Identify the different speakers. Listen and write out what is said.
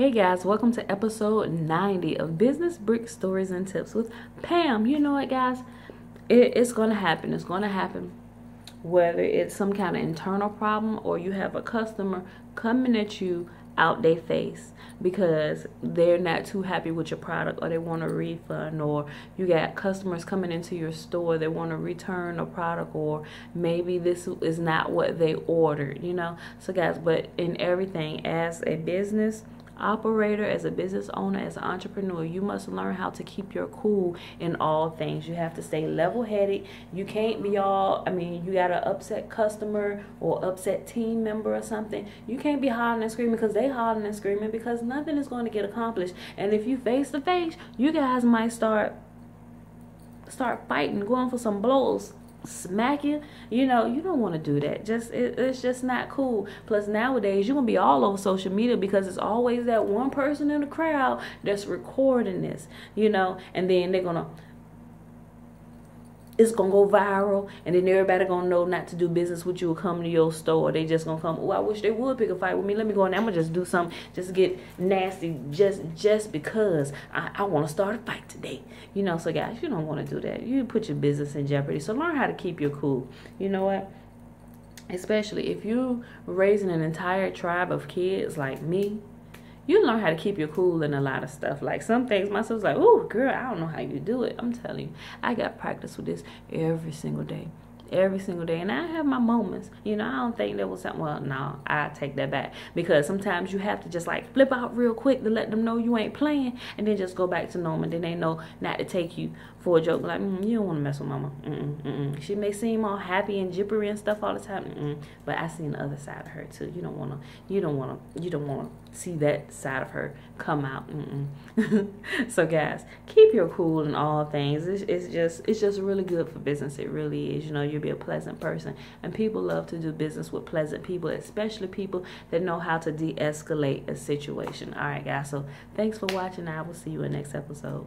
Speaker 1: Hey guys, welcome to episode 90 of Business Brick Stories and Tips with Pam. You know what, guys? It, it's going to happen. It's going to happen. Whether it's some kind of internal problem or you have a customer coming at you out their face because they're not too happy with your product or they want a refund or you got customers coming into your store they want to return a product or maybe this is not what they ordered you know so guys but in everything as a business operator, as a business owner, as an entrepreneur, you must learn how to keep your cool in all things. You have to stay level headed. You can't be all, I mean, you got an upset customer or upset team member or something. You can't be hollering and screaming because they hollering and screaming because nothing is going to get accomplished. And if you face to face, you guys might start start fighting, going for some blows smack you you know you don't want to do that. Just it, it's just not cool. Plus nowadays you're gonna be all over social media because it's always that one person in the crowd that's recording this you know? And then they're gonna it's gonna go viral and then everybody gonna know not to do business with you or come to your store. They just gonna come oh i wish they would pick a fight with me. Let me go and i'm gonna just do something just get nasty just just because i, I want to start a fight today. You know so guys you don't want to do that. You put your business in jeopardy. So learn how to keep your cool. You know what? Especially if you raising an entire tribe of kids like me you learn how to keep your cool in a lot of stuff. Like some things, my sister's like, "Oh, girl, I don't know how you do it." I'm telling you, I got practice with this every single day every single day. And I have my moments. You know, I don't think there was something, well, no, I take that back. Because sometimes you have to just like flip out real quick to let them know you ain't playing and then just go back to normal. Then they know not to take you for a joke. Like, mm, you don't want to mess with mama. Mm-mm, mm-mm. She may seem all happy and jippery and stuff all the time. Mm-mm. But I seen the other side of her too. You don't want to, you don't want to, you don't want to see that side of her come out. so guys, keep your cool in all things. It's, it's just, it's just really good for business. It really is. You know, you be a pleasant person. And people love to do business with pleasant people, especially people that know how to de escalate a situation. All right, guys. So thanks for watching. I will see you in next episode.